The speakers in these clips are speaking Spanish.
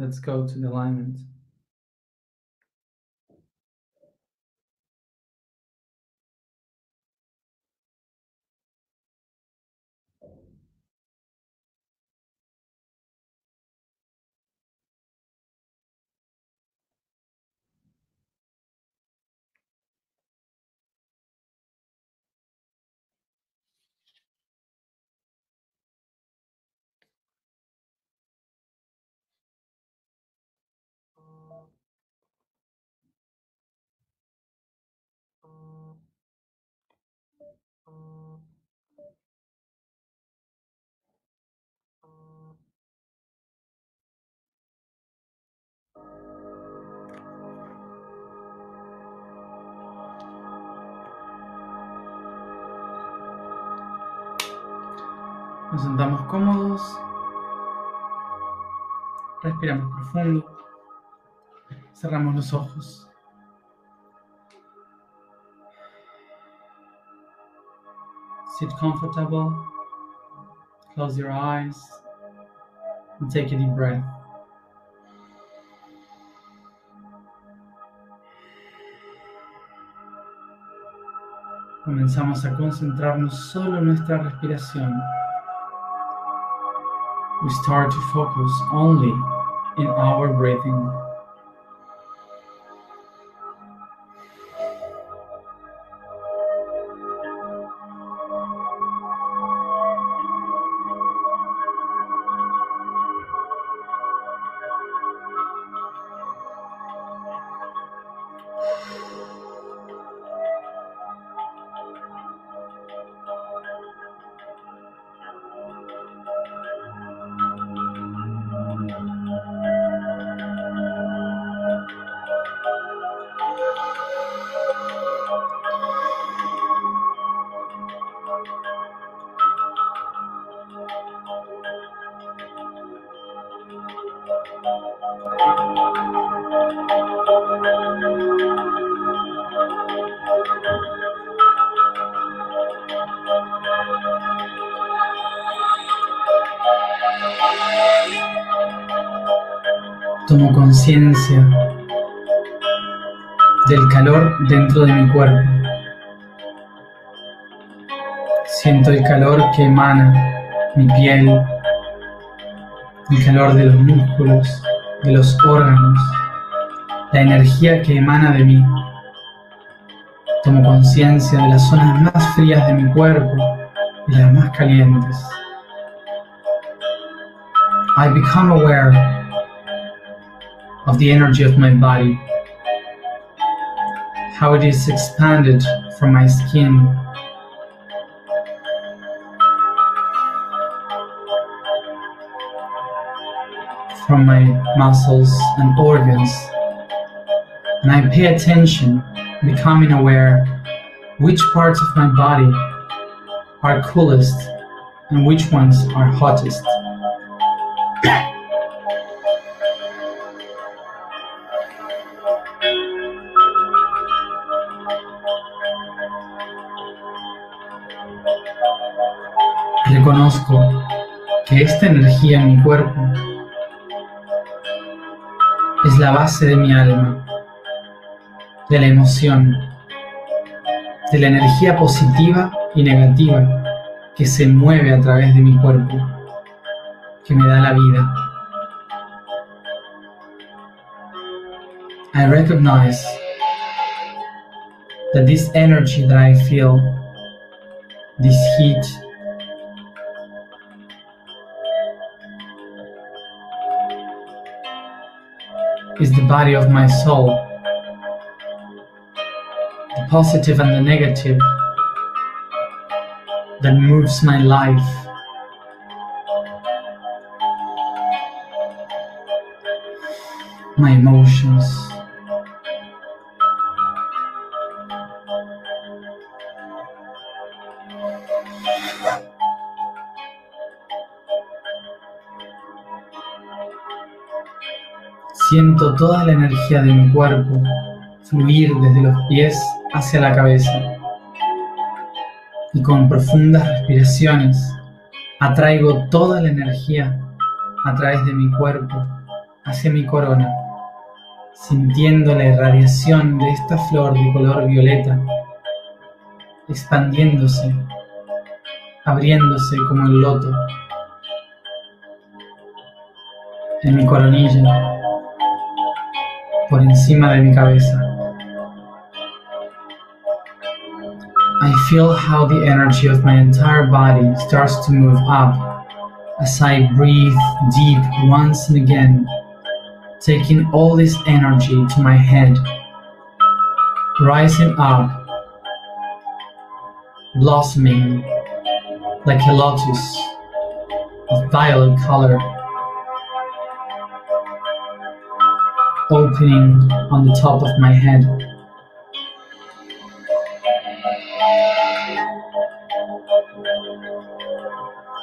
Let's go to the alignment. Nos sentamos cómodos. Respiramos profundo. Cerramos los ojos. Sit comfortable. Close your eyes and take a deep breath. Comenzamos a concentrarnos solo en nuestra respiración. We start to focus only in our breathing. Tomo conciencia del calor dentro de mi cuerpo. Siento el calor que emana mi piel, el calor de los músculos, de los órganos, la energía que emana de mí. Tomo conciencia de las zonas más frías de mi cuerpo y las más calientes. I become aware of the energy of my body, how it is expanded from my skin. From my muscles and organs, and I pay attention, becoming aware which parts of my body are coolest and which ones are hottest. Reconozco que esta energía en mi cuerpo es la base de mi alma, de la emoción, de la energía positiva y negativa que se mueve a través de mi cuerpo, que me da la vida. I recognize that this energy that I feel, this heat, is the body of my soul. The positive and the negative that moves my life. My emotions. Siento toda la energía de mi cuerpo fluir desde los pies hacia la cabeza. Y con profundas respiraciones atraigo toda la energía a través de mi cuerpo hacia mi corona, sintiendo la irradiación de esta flor de color violeta, expandiéndose, abriéndose como el loto en mi coronilla, por encima de mi cabeza. I feel how the energy of my entire body starts to move up as I breathe deep once and again, taking all this energy to my head, rising up, blossoming like a lotus of violet color, opening on the top of my head.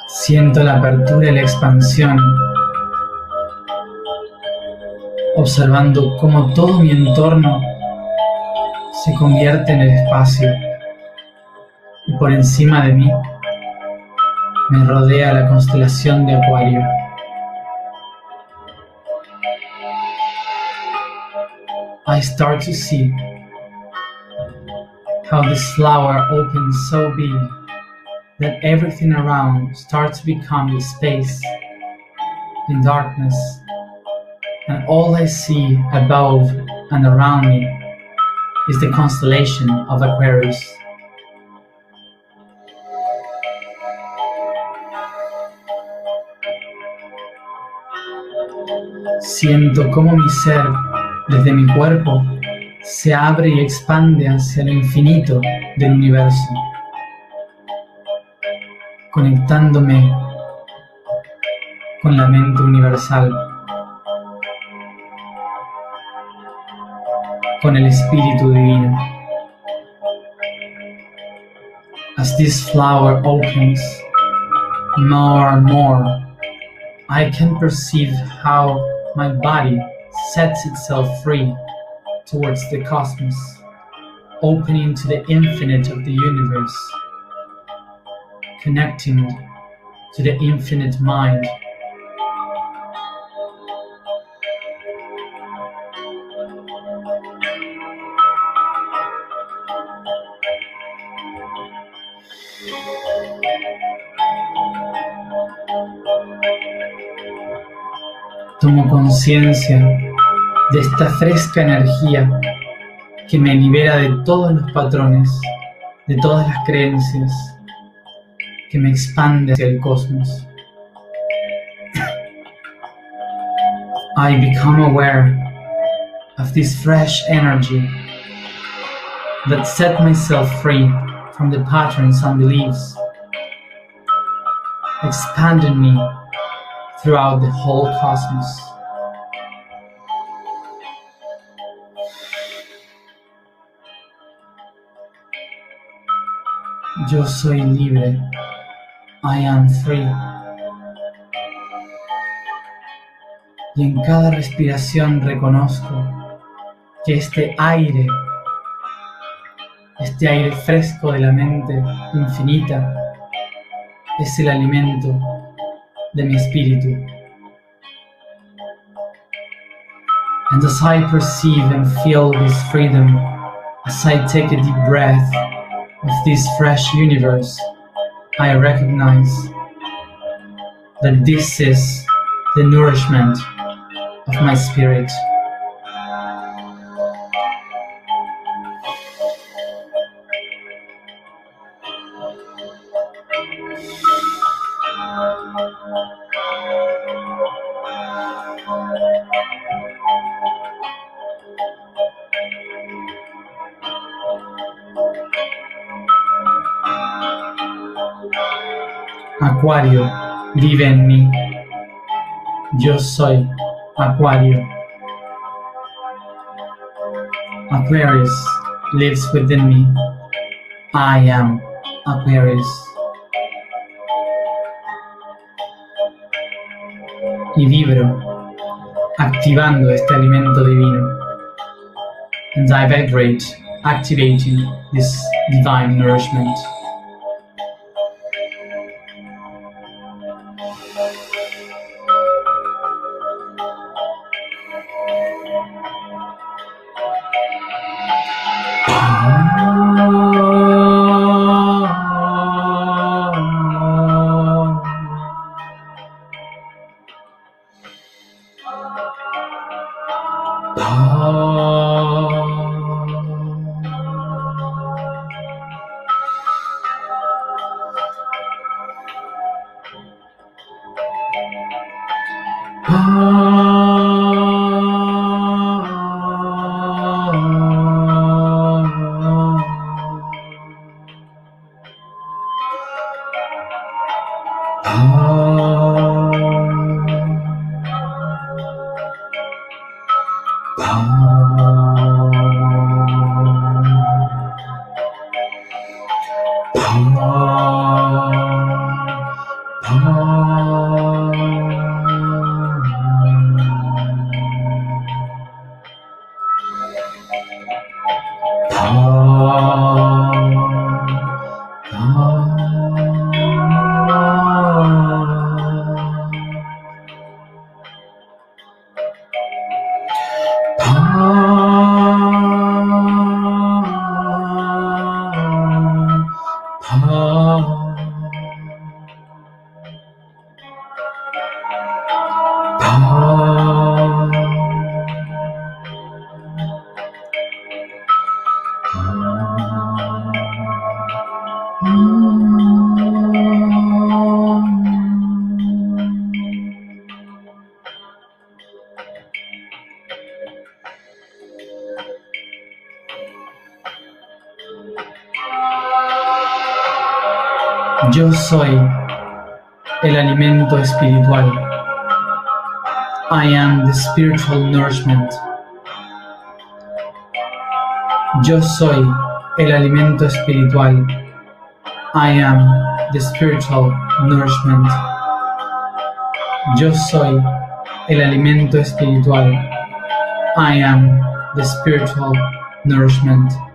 Siento la apertura y la expansión, observando cómo todo mi entorno se convierte en el espacio y por encima de mí me rodea la constelación de Acuario. I start to see how this flower opens so big that everything around starts to become the space in darkness, and all I see above and around me is the constellation of Aquarius. Siento como mi ser, desde mi cuerpo, se abre y expande hacia lo infinito del universo conectándome con la mente universal, con el Espíritu Divino. As this flower opens more and more, I can perceive how my body sets itself free towards the cosmos, opening to the infinite of the universe connecting to the infinite mind. Conciencia de esta fresca energía que me libera de todos los patrones, de todas las creencias, que me expande hacia el cosmos. I become aware of this fresh energy that set myself free from the patterns and beliefs, expanding me throughout the whole cosmos. Yo soy libre. I am free. Y en cada respiración reconozco que este aire, este aire fresco de la mente infinita, es el alimento de mi espíritu. And as I perceive and feel this freedom, as I take a deep breath of this fresh universe, I recognize that this is the nourishment of my spirit. Acuario vive en mí. Yo soy Acuario. Aquarius lives within me. I am Aquarius. Y vibro activando este alimento divino. And I vibrate activating this divine nourishment. Ah. Yo soy el alimento espiritual. I am the spiritual nourishment. Yo soy el alimento espiritual. I am the spiritual nourishment. Yo soy el alimento espiritual. I am the spiritual nourishment.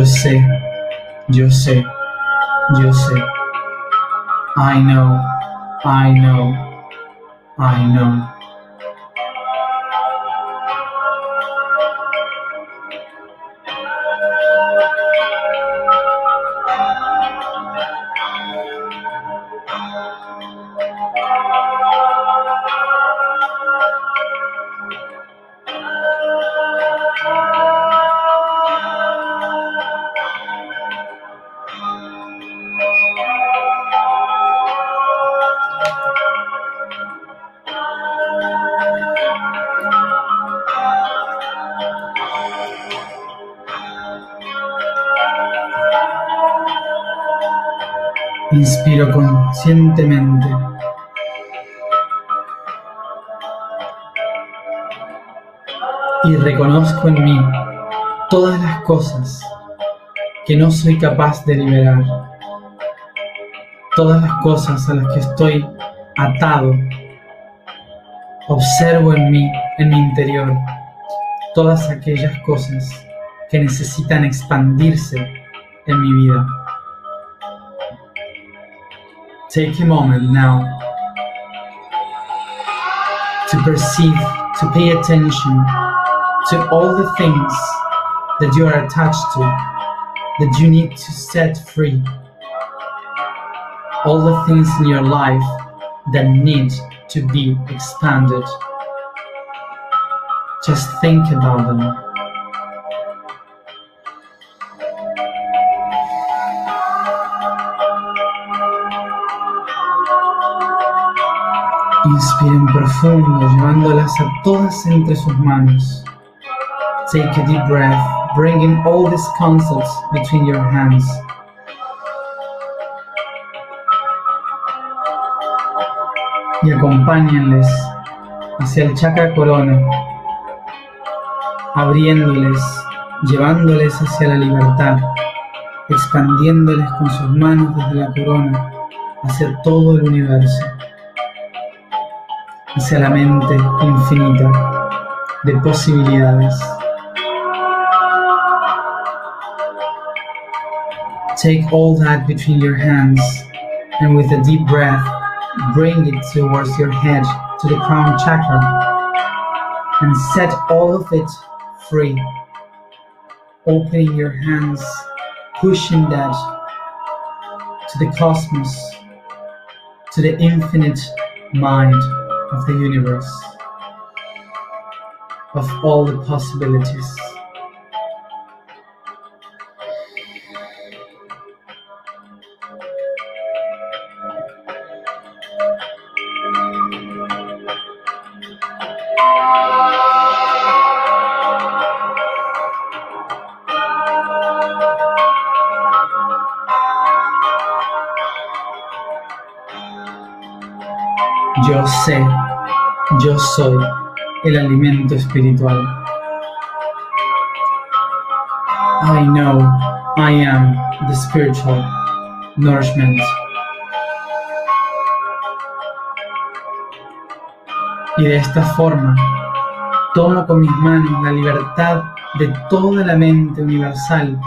Yo sé, yo sé, yo sé. I know, I know, I know. Inspiro conscientemente. Y reconozco en mí todas las cosas que no soy capaz de liberar. Todas las cosas a las que estoy atado. Observo en mí, en mi interior, todas aquellas cosas que necesitan expandirse en mi vida. Take a moment now to perceive, to pay attention to all the things that you are attached to, that you need to set free. All the things in your life that need to be expanded. Just think about them. Inspiren profundo, llevándolas a todas entre sus manos. Take a deep breath, bringing all these concepts between your hands. Y acompáñenles hacia el chakra corona, abriéndoles, llevándoles hacia la libertad, expandiéndoles con sus manos desde la corona hacia todo el universo hacia la mente infinita de posibilidades. Take all that between your hands and with a deep breath, bring it towards your head to the crown chakra and set all of it free. opening your hands, pushing that to the cosmos, to the infinite mind of the universe, of all the possibilities. Yo soy el alimento espiritual. I know I am the spiritual nourishment. Y de esta forma tomo con mis manos la libertad de toda la mente universal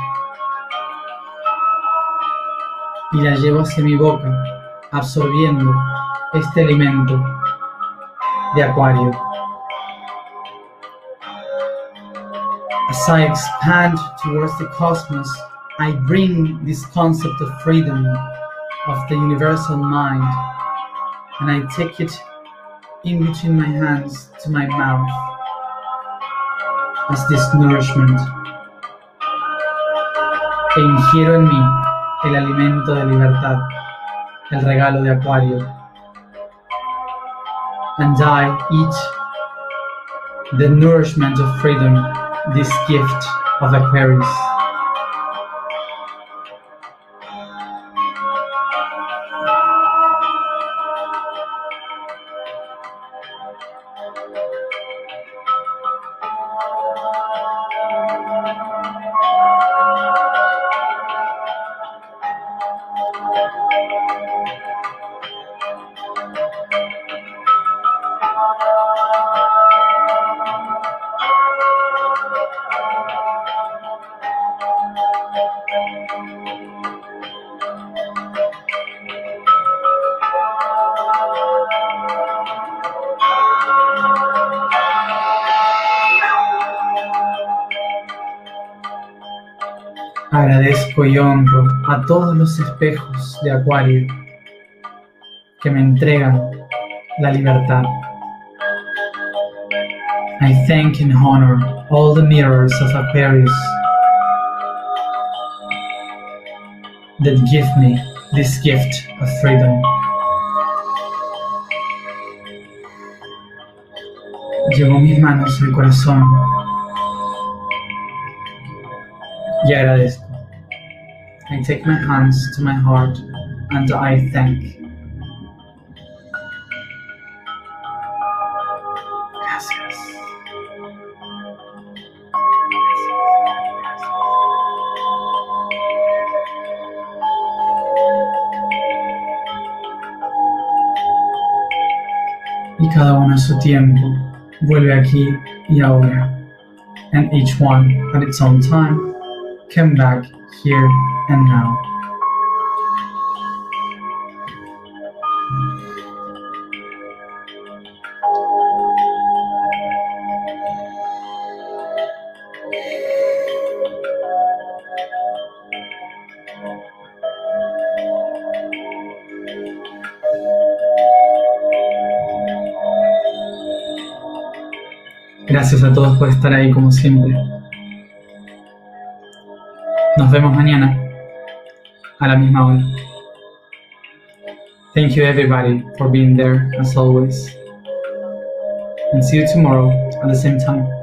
y la llevo hacia mi boca, absorbiendo este alimento de acuario. As I expand towards the cosmos, I bring this concept of freedom of the universal mind and I take it in between my hands to my mouth as this nourishment. E ingiero en mí el alimento de libertad, el regalo de Acuario. And I eat the nourishment of freedom, this gift of Aquarius. Agradezco y honro a todos los espejos de Acuario que me entregan la libertad. I thank and honor all the mirrors of Aquarius that give me this gift of freedom. Llevo mis manos al corazón y agradezco. I take my hands to my heart and I thank. Y cada uno a su tiempo vuelve aquí y ahora. And each one at its own time come back here and now. Gracias a todos por estar ahí como siempre. Nos vemos mañana a la misma hora. Thank you everybody for being there as always. And see you tomorrow at the same time.